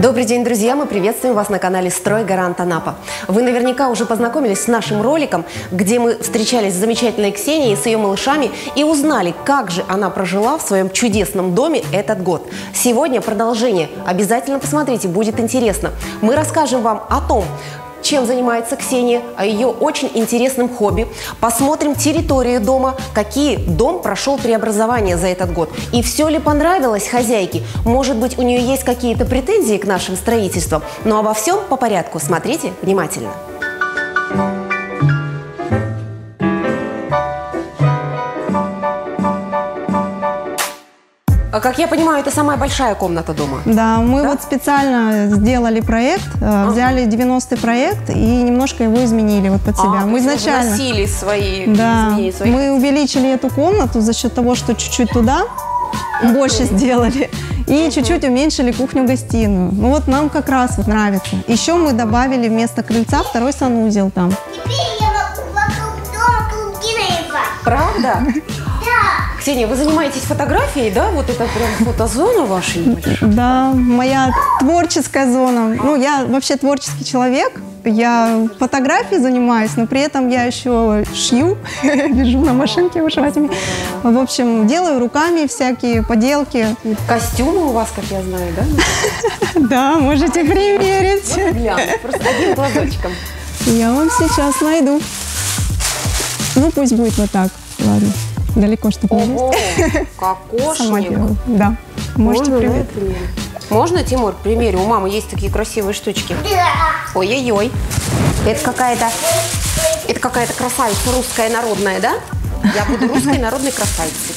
Добрый день, друзья! Мы приветствуем вас на канале «Строй Гарант Анапа». Вы наверняка уже познакомились с нашим роликом, где мы встречались с замечательной Ксенией, с ее малышами и узнали, как же она прожила в своем чудесном доме этот год. Сегодня продолжение. Обязательно посмотрите, будет интересно. Мы расскажем вам о том, чем занимается Ксения, о ее очень интересном хобби. Посмотрим территорию дома, какие дом прошел преобразования за этот год. И все ли понравилось хозяйке? Может быть, у нее есть какие-то претензии к нашим строительствам? Но обо всем по порядку. Смотрите внимательно. А как я понимаю, это самая большая комната дома. Да, мы Да? вот специально сделали проект, э, взяли 90-й проект и немножко его изменили вот под себя. А, мы изначально... вносили свои Да, свои. мы увеличили эту комнату за счет того, что чуть-чуть туда больше сделали и чуть-чуть уменьшили кухню-гостиную. Ну вот нам как раз вот нравится. Еще мы добавили вместо крыльца второй санузел там. Теперь я вокруг дома нарезать. Правда? Ксения, вы занимаетесь фотографией, да? Вот это прям фотозона ваша небольшая. Да, моя творческая зона. Ну, я вообще творческий человек. Я фотографией занимаюсь, но при этом я еще шью, вяжу на машинке вышивателями. В общем, делаю руками всякие поделки. Костюмы у вас, как я знаю, да? Да, можете примерить. Гляну, просто одним глазочком. Я вам сейчас найду. Ну, пусть будет вот так. Ладно, далеко что-то Ого, есть. Кокошник. Да, можете Можно, примерить. Можно, Тимур, примерю? У мамы есть такие красивые штучки. Да. Ой-ой-ой. Это какая-то... Это какая-то красавица русская народная, да? Я буду русской народной красавицей.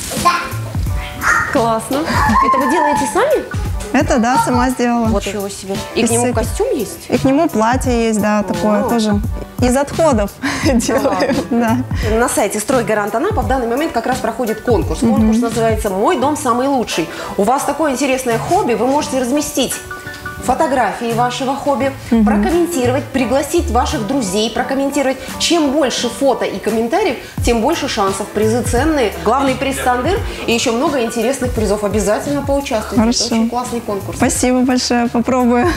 Классно. Это вы делаете сами? Это, да, сама сделала. Вот чего себе. И к нему костюм есть? И к нему платье есть, да, такое О. тоже. Из отходов делаю, да. На сайте «Строй Гарант Анапа» в данный момент как раз проходит конкурс. Конкурс называется «Мой дом самый лучший». У вас такое интересное хобби, вы можете разместить фотографии вашего хобби, прокомментировать, пригласить ваших друзей, прокомментировать. Чем больше фото и комментариев, тем больше шансов. Призы ценные. Главный приз Тандыр и еще много интересных призов. Обязательно поучаствуйте. Это Хорошо. очень классный конкурс. Спасибо большое, попробую.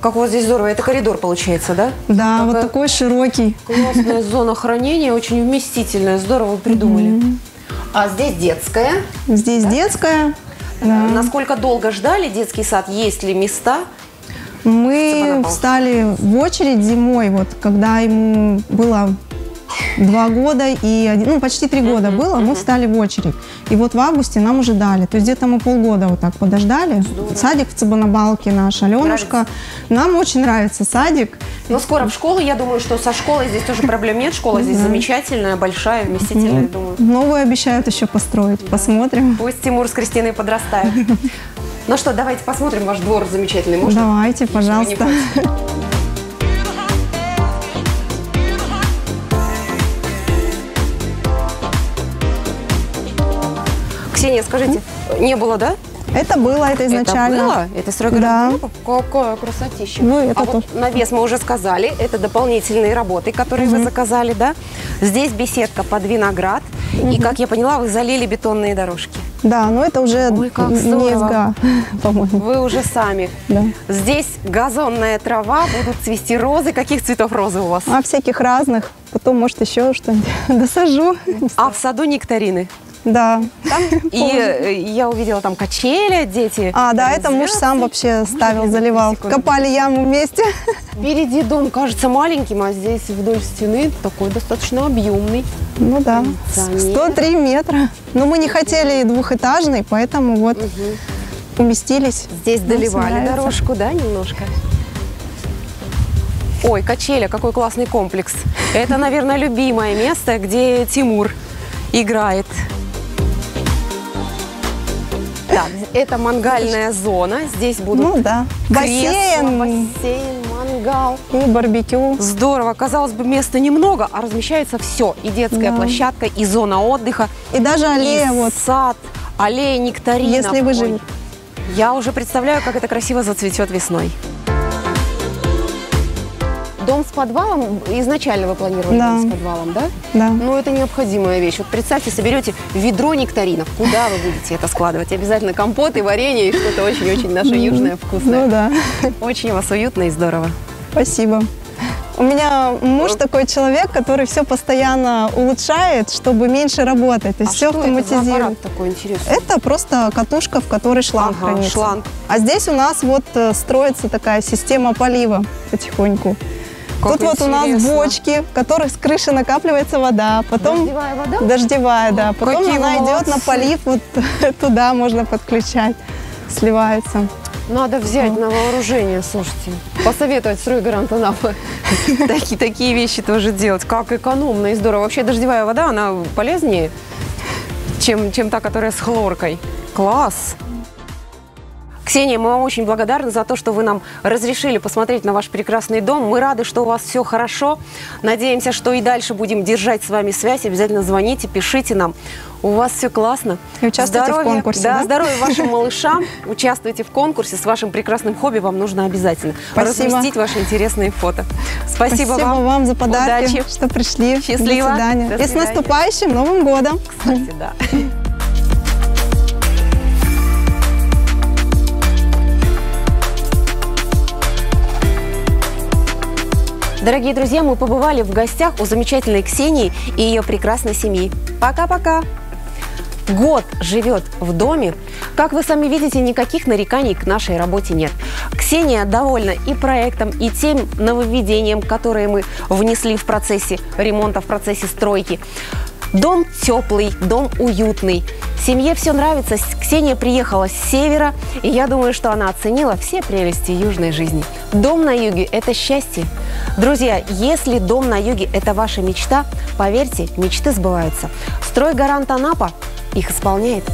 Как у вас здесь здорово. Это коридор получается, да? Да, вот Такая такой широкий. Классная зона хранения, очень вместительная, здорово придумали. А здесь детская. Здесь детская. Да. Насколько долго ждали детский сад? Есть ли места? Мы встали в очередь зимой, вот когда ему было два года и ну почти три года было, мы встали в очередь. И вот в августе нам уже дали. То есть где-то мы полгода вот так подождали. Садик в Цыбанабалке наш, Аленушка. Нам очень нравится садик. Но скоро в школу, я думаю, что со школой здесь тоже проблем нет. Школа здесь замечательная, большая, вместительная, я думаю. Новую обещают еще построить. Посмотрим. Пусть Тимур с Кристиной подрастают. Ну что, давайте посмотрим ваш двор замечательный. Можно? Давайте, пожалуйста. Ксения, скажите, не было, да? Это было, это изначально. Это было? Это строго Да. Какая красотища. Ну, это а вот навес мы уже сказали, это дополнительные работы, которые вы заказали, да? Здесь беседка под виноград. И, как я поняла, вы залили бетонные дорожки. Да, но это уже Ой, как не. СГА, по-моему. Вы уже сами. Да. Здесь газонная трава, будут цвести розы. Каких цветов розы у вас? А всяких разных. Потом, может, еще что-нибудь досажу. А в саду нектарины. Да. Там и э, я увидела там качели, дети. А, да, это муж сам вообще ставил, заливал. Копали яму вместе. Впереди дом кажется маленьким, а здесь вдоль стены такой достаточно объемный. Ну да, Кондиционер. 103 метра. Но мы не хотели двухэтажный, поэтому вот уместились. Здесь доливали дорожку, да, немножко? Ой, качеля, какой классный комплекс. Это, наверное, любимое место, где Тимур играет. Так, это мангальная зона. Здесь будут Ну да. кресла, Бассейн бассейн, мангал. и барбекю. Здорово. Казалось бы, места немного, а размещается все. И детская Да. площадка, и зона отдыха, И даже аллея и вот. сад, аллея нектаринов. Если Ой, выживет. Я уже представляю, как это красиво зацветет весной. Дом с подвалом, изначально вы планировали Да. дом с подвалом, да? Да. Ну, это необходимая вещь. Вот представьте, соберете ведро нектаринов. Куда вы будете это складывать? Обязательно компот и варенье, и что-то очень-очень наше южное вкусное. Ну да. Очень у вас уютно и здорово. Спасибо. У меня муж такой человек, который все постоянно улучшает, чтобы меньше работать. То есть а все что это за автоматизирует. аппарат такой интересный? Это просто катушка, в которой шланг Ага, хранится. шланг. А здесь у нас вот э, строится такая система полива потихоньку. Как Тут вот у нас интересно. бочки, в которых с крыши накапливается вода, потом Дождевая вода? дождевая, да. Потом Какие она вы идет на молодцы. полив, вот туда можно подключать, сливается. Надо взять на вооружение, слушайте. Посоветовать стройгарант Анапы. Такие, такие вещи тоже делать. Как экономно и здорово. Вообще дождевая вода, она полезнее, чем, чем та, которая с хлоркой. Класс! Ксения, мы вам очень благодарны за то, что вы нам разрешили посмотреть на ваш прекрасный дом. Мы рады, что у вас все хорошо. Надеемся, что и дальше будем держать с вами связь. Обязательно звоните, пишите нам. У вас все классно. И участвуйте в Здоровья- конкурсе, Да, да? здоровья вашим малышам. Участвуйте в конкурсе с вашим прекрасным хобби. Вам нужно обязательно Спасибо. разместить ваши интересные фото. Спасибо, вам. за подарки, Удачи. что пришли. Счастливо. До свидания. До И с свидания. наступающим Новым годом! Кстати, да. Дорогие друзья, мы побывали в гостях у замечательной Ксении и ее прекрасной семьи. Пока-пока! Год живет в доме. Как вы сами видите, никаких нареканий к нашей работе нет. Ксения довольна и проектом, и тем нововведением, которые мы внесли в процессе ремонта, в процессе стройки. Дом теплый, дом уютный. Семье все нравится. Ксения приехала с севера, и я думаю, что она оценила все прелести южной жизни. Дом на юге – это счастье. Друзья, если дом на юге – это ваша мечта, поверьте, мечты сбываются. Стройгарант Анапа их исполняет.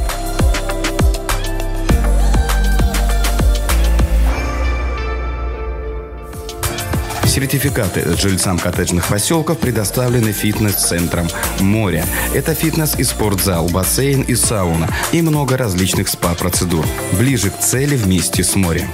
Сертификаты жильцам коттеджных поселков предоставлены фитнес-центром «Море». Это фитнес и спортзал, бассейн и сауна и много различных спа-процедур. Ближе к цели вместе с морем.